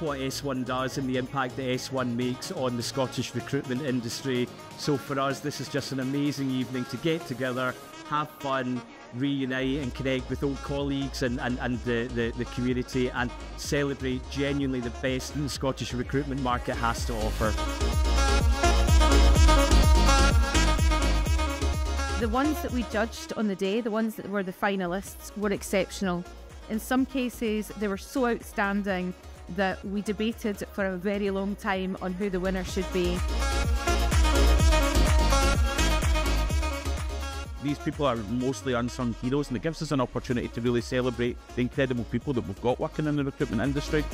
what S1 does and the impact that S1 makes on the Scottish recruitment industry. So for us, this is just an amazing evening to get together, have fun, reunite and connect with old colleagues and, and, and the, the, the community and celebrate genuinely the best the Scottish recruitment market has to offer. The ones that we judged on the day, the ones that were the finalists, were exceptional. In some cases, they were so outstanding that we debated for a very long time on who the winner should be. These people are mostly unsung heroes, and it gives us an opportunity to really celebrate the incredible people that we've got working in the recruitment industry.